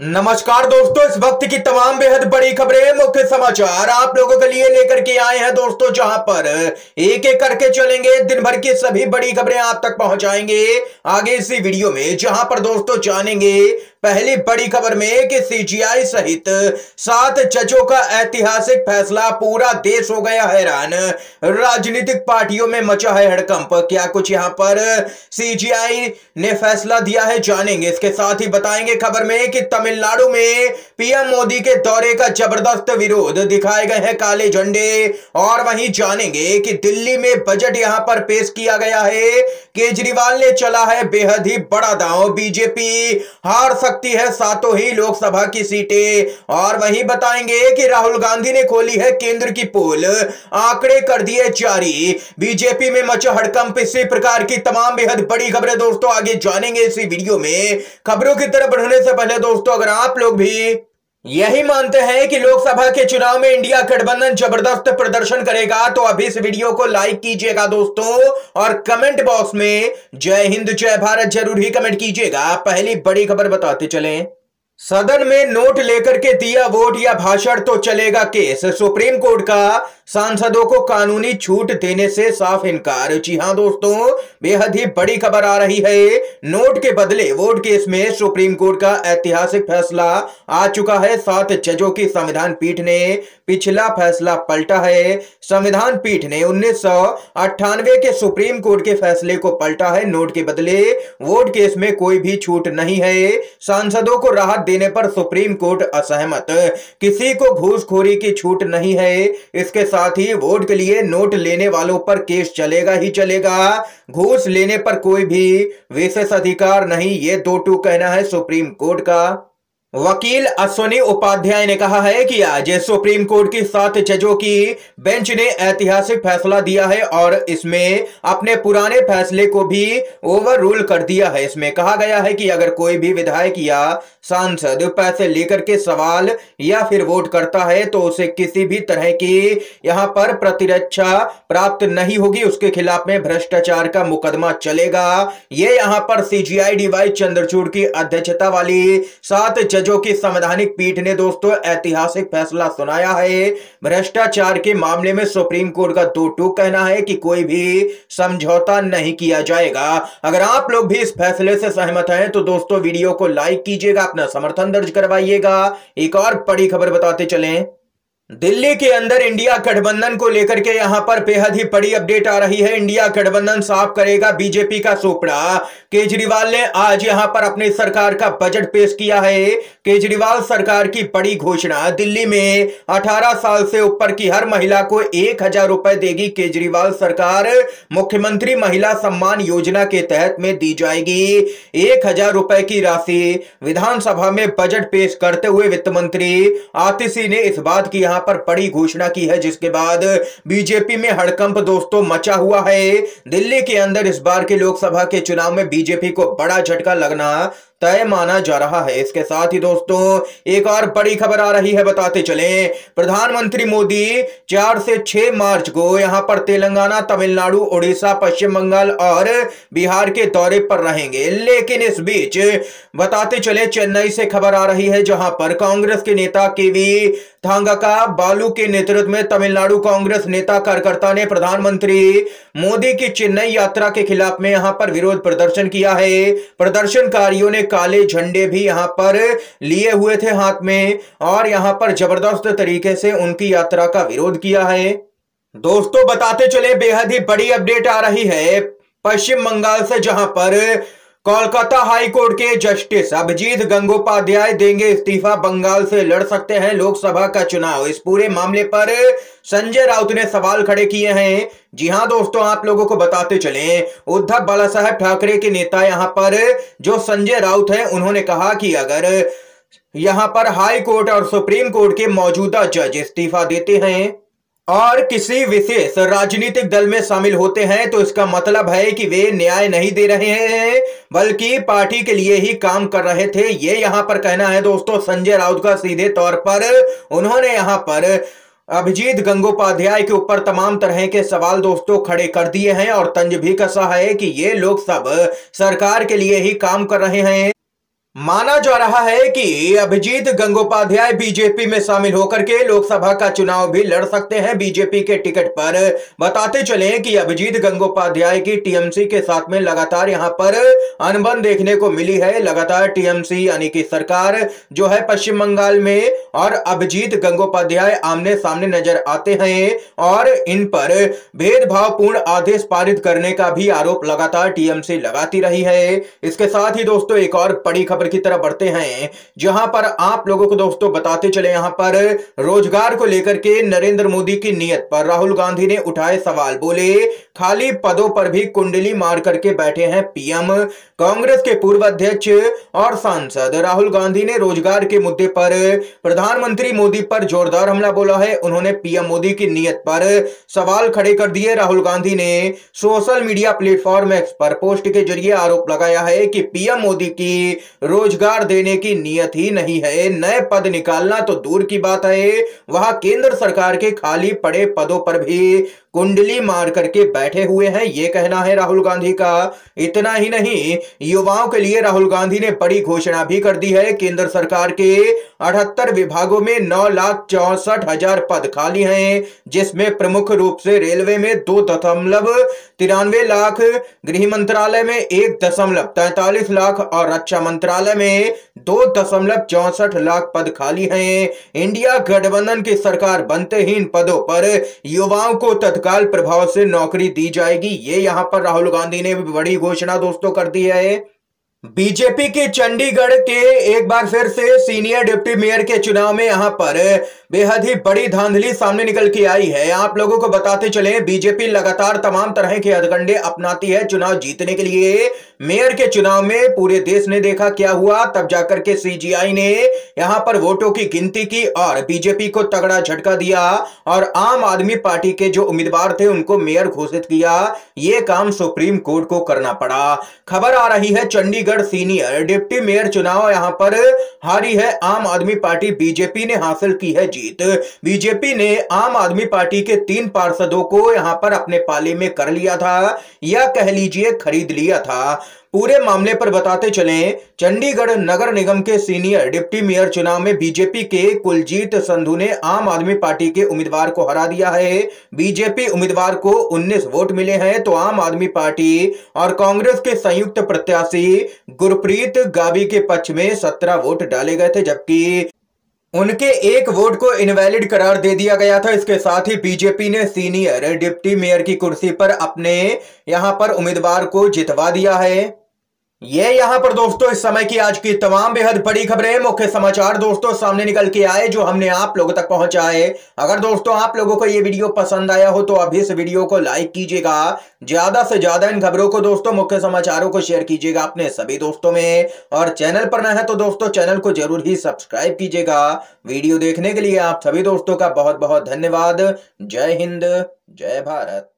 नमस्कार दोस्तों, इस वक्त की तमाम बेहद बड़ी खबरें, मुख्य समाचार आप लोगों के लिए लेकर के आए हैं दोस्तों, जहाँ पर एक एक करके चलेंगे दिन भर की सभी बड़ी खबरें आप तक पहुंचाएँगे। आगे इसी वीडियो में, जहाँ पर दोस्तों जानेंगे पहली बड़ी खबर में कि सीजीआई सहित सात जजों का ऐतिहासिक फैसला पूरा देश हो गया हैरान। राजनीतिक पार्टियों में मचा है हड़कंप। क्या कुछ यहाँ पर सीजीआई ने फैसला दिया है जानेंगे। इसके साथ ही बताएँगे खबर में कि तमिलनाडु में पीएम मोदी के दौरे का ज़बरदस्त विरोध दिखाए गए हैं काले झंडे। और वहीं जानेंगे कि दिल्ली में बजट यहाँ पर पेश किया गया है। केजरीवाल ने चला है बेहद ही बड़ा दांव। बीजेपी हार सकती है सातों ही लोकसभा की सीटें। और वही बताएँगे कि राहुल गांधी ने खोली है केंद्र की पोल। आंकड़े कर दिए जारी। बीजेपी में मच हड़कंप, इसी प्रकार की तमाम बेहद बड़ी खबरें दोस्तों आगे जानेंगे इसी वीडियो में। खबरों की तरफ़ बढ़ने से पहले दोस्तों, अगर आप लोग भी यही मानते हैं कि लोकसभा के चुनाव में इंडिया गठबंधन ज़बरदस्त प्रदर्शन करेगा तो अभी इस वीडियो को लाइक कीजिएगा दोस्तों और कमेंट बॉक्स में जय हिंद, जय भारत ज़रूर ही कमेंट कीजिएगा। पहली बड़ी खबर बताते चलें। सदन में नोट लेकर के दिया वोट या भाषण तो चलेगा केस। सुप्रीम कोर्ट का सांसदों को कानूनी छूट देने से साफ़ इनकार। जी हाँ दोस्तों, बेहद ही बड़ी खबर आ रही है। नोट के बदले वोट केस में सुप्रीम कोर्ट का ऐतिहासिक फैसला आ चुका है। सात जजों की संविधान पीठ ने पिछला फैसला पलटा है। संविधान पीठ ने उन्नीस सौ अट्ठानवे के सुप्रीम कोर्ट के फैसले को पलटा है। नोट के बदले वोट केस में कोई भी छूट नहीं है। सांसदों को राहत देने पर सुप्रीम कोर्ट असहमत। किसी को घूसखोरी की छूट नहीं है। इसके साथ ही वोट के लिए नोट लेने वालों पर केस चलेगा ही चलेगा। घूस लेने पर कोई भी विशेष अधिकार नहीं, ये दो टू कहना है सुप्रीम कोर्ट का। वकील अश्वनी उपाध्याय ने कहा है कि आज सुप्रीम कोर्ट की सात जजों की बेंच ने ऐतिहासिक फैसला दिया है और इसमें अपने पुराने फैसले को भी ओवर रूल कर दिया है। इसमें कहा गया है कि अगर कोई भी विधायक या सांसद पैसे लेकर के सवाल या फिर वोट करता है तो उसे किसी भी तरह की यहाँ पर प्रतिरक्षा प्राप्त नहीं होगी। उसके खिलाफ में भ्रष्टाचार का मुकदमा चलेगा। ये यहाँ पर सीजीआई डीवाई चंद्रचूड़ की अध्यक्षता वाली सात जज जजों की संवैधानिक पीठ ने दोस्तों ऐतिहासिक फैसला सुनाया है। भ्रष्टाचार के मामले में सुप्रीम कोर्ट का दो टूक कहना है कि कोई भी समझौता नहीं किया जाएगा। अगर आप लोग भी इस फैसले से सहमत हैं तो दोस्तों वीडियो को लाइक कीजिएगा, अपना समर्थन दर्ज करवाइएगा। एक और बड़ी खबर बताते चलें। दिल्ली के अंदर इंडिया गठबंधन को लेकर के यहाँ पर बेहद ही बड़ी अपडेट आ रही है। इंडिया गठबंधन साफ़ करेगा बीजेपी का सोपड़ा। केजरीवाल ने आज यहाँ पर अपनी सरकार का बजट पेश किया है। केजरीवाल सरकार की बड़ी घोषणा। दिल्ली में 18 साल से ऊपर की हर महिला को एक हज़ार रुपए देगी केजरीवाल सरकार। मुख्यमंत्री महिला सम्मान योजना के तहत में दी जाएगी एक हज़ार रुपए की राशि। विधानसभा में बजट पेश करते हुए वित्त मंत्री आतिशी ने इस बात की यहाँ पर बड़ी घोषणा की है, जिसके बाद बीजेपी में हड़कंप दोस्तों मचा हुआ है। दिल्ली के अंदर इस बार के लोकसभा के चुनाव में बीजेपी को बड़ा झटका लगना तय माना जा रहा है। इसके साथ ही दोस्तों, एक और बड़ी खबर आ रही है, बताते चले। प्रधानमंत्री मोदी चार से छह मार्च को यहाँ पर तेलंगाना, तमिलनाडु उड़ीसा पश्चिम बंगाल और बिहार के दौरे पर रहेंगे। लेकिन इस बीच बताते चले, चेन्नई से खबर आ रही है, जहाँ पर कांग्रेस के नेता के वी थांगाका, बालू के नेतृत्व में तमिलनाडु कांग्रेस नेता कार्यकर्ता ने प्रधानमंत्री मोदी की चेन्नई यात्रा के खिलाफ में यहाँ पर विरोध प्रदर्शन किया है। प्रदर्शनकारियों ने काले झंडे भी यहाँ पर लिए हुए थे हाथ में और यहाँ पर ज़बरदस्त तरीके से उनकी यात्रा का विरोध किया है। दोस्तों, बताते चले, बेहद ही बड़ी अपडेट आ रही है। पश्चिम बंगाल से जहाँ पर कोलकाता हाई कोर्ट के जस्टिस अभिजीत गंगोपाध्याय देंगे इस्तीफा। बंगाल से लड़ सकते हैं लोकसभा का चुनाव। इस पूरे मामले पर संजय राउत ने सवाल खड़े किए हैं। जी हाँ दोस्तों, आप लोगों को बताते चले। उद्धव बाला साहेब ठाकरे के नेता यहाँ पर, जो संजय राउत है, उन्होंने कहा कि अगर यहाँ पर हाई कोर्ट और सुप्रीम कोर्ट के मौजूदा जज इस्तीफा देते हैं और किसी विशेष राजनीतिक दल में शामिल होते हैं तो इसका मतलब है कि वे न्याय नहीं दे रहे हैं, बल्कि पार्टी के लिए ही काम कर रहे थे। ये यहाँ पर कहना है दोस्तों, संजय राउत का सीधे तौर पर उन्होंने यहाँ पर अभिजीत गंगोपाध्याय के ऊपर तमाम तरह के सवाल दोस्तों खड़े कर दिए हैं, और तंज भी कसा है कि ये लोग सब सरकार के लिए ही काम कर रहे हैं। माना जा रहा है कि अभिजीत गंगोपाध्याय बीजेपी में शामिल होकर के लोकसभा का चुनाव भी लड़ सकते हैं। बीजेपी के टिकट पर बताते चले कि अभिजीत गंगोपाध्याय की टीएमसी के साथ में लगातार यहाँ पर अनबन देखने को मिली है। लगातार टीएमसी यानी कि सरकार जो है पश्चिम बंगाल में और अभिजीत गंगोपाध्याय आमने सामने नज़र आते हैं और इन पर भेदभावपूर्ण आदेश पारित करने का भी आरोप लगातार टीएमसी लगाती रही है। इसके साथ ही दोस्तों, एक और बड़ी खबर खबर की तरफ़ बढ़ते हैं। जहाँ पर आप लोगों को दोस्तों बताते चले, यहाँ पर रोज़गार को लेकर के नरेंद्र मोदी की नीयत पर राहुल गांधी ने उठाए सवाल। बोले खाली पदों पर भी कुंडली मार करके बैठे हैं पीएम। कांग्रेस के पूर्व अध्यक्ष और सांसद राहुल गांधी ने रोज़गार के मुद्दे पर प्रधानमंत्री मोदी पर जोरदार हमला बोला है। उन्होंने पीएम मोदी की नीयत पर सवाल खड़े कर दिए। राहुल गांधी ने सोशल मीडिया प्लेटफॉर्म एक्स पर पोस्ट के ज़रिए आरोप लगाया है कि पीएम मोदी की रोज़गार देने की नीयत ही नहीं है। नए पद निकालना तो दूर की बात है। वहाँ केंद्र सरकार के खाली पड़े पदों पर भी कुंडली मार करके बैठे हुए हैं, ये कहना है राहुल गांधी का। इतना ही नहीं, युवाओं के लिए राहुल गांधी ने बड़ी घोषणा भी कर दी है। केंद्र सरकार के अठहत्तर विभागों में नौ लाख चौसठ हज़ार पद खाली हैं, जिसमें प्रमुख रूप से रेलवे में दो दशमलव तिरानवे लाख, गृह मंत्रालय में एक दशमलव तैतालीस लाख और रक्षा मंत्रालय में दो दशमलव चौसठ लाख पद खाली हैं। इंडिया गठबंधन की सरकार बनते ही इन पदों पर युवाओं को तत्काल प्रभाव से नौकरी दी जाएगी। ये यहाँ पर राहुल गांधी ने बड़ी घोषणा दोस्तों कर दी है। बीजेपी के चंडीगढ़ के एक बार फिर से सीनियर डिप्टी मेयर के चुनाव में यहाँ पर बेहद ही बड़ी धांधली सामने निकल के आई है। आप लोगों को बताते चले, बीजेपी लगातार तमाम तरह के हथकंडे अपनाती है चुनाव जीतने के लिए। मेयर के चुनाव में पूरे देश ने देखा क्या हुआ, तब जाकर के सीजीआई ने यहाँ पर वोटों की गिनती की और बीजेपी को तगड़ा झटका दिया और आम आदमी पार्टी के जो उम्मीदवार थे उनको मेयर घोषित किया। ये काम सुप्रीम कोर्ट को करना पड़ा। खबर आ रही है, Chandigarh Chandigarh senior deputy mayor चुनाव यहाँ पर हारी है। आम आदमी पार्टी बीजेपी ने हासिल की है जीत। बीजेपी ने आम आदमी पार्टी के तीन पार्षदों को यहाँ पर अपने पाले में कर लिया था। या कह लीजिए खरीद लिया था। पूरे मामले पर बताते चले, चंडीगढ़ नगर निगम के सीनियर डिप्टी मेयर चुनाव में बीजेपी के कुलजीत संधू ने आम आदमी पार्टी के उम्मीदवार को हरा दिया है। बीजेपी उम्मीदवार को 19 वोट मिले हैं तो आम आदमी पार्टी और कांग्रेस के संयुक्त प्रत्याशी गुरप्रीत गावी के पक्ष में 17 वोट डाले गए थे, जबकि उनके एक वोट को इनवैलिड करार दे दिया गया था। इसके साथ ही बीजेपी ने सीनियर डिप्टी मेयर की कुर्सी पर अपने यहाँ पर उम्मीदवार को जितवा दिया है। ये यहाँ पर दोस्तों, इस समय की आज की तमाम बेहद बड़ी खबरें, मुख्य समाचार दोस्तों सामने निकल के आए, जो हमने आप लोगों तक पहुँचाए अगर दोस्तों आप लोगों को ये वीडियो पसंद आया हो तो अभी इस वीडियो को लाइक कीजिएगा। ज़्यादा से ज़्यादा इन खबरों को दोस्तों, मुख्य समाचारों को शेयर कीजिएगा अपने सभी दोस्तों में। और चैनल पर न है तो दोस्तों चैनल को ज़रूर ही सब्सक्राइब कीजिएगा। वीडियो देखने के लिए आप सभी दोस्तों का बहुत बहुत धन्यवाद। जय हिंद, जय भारत।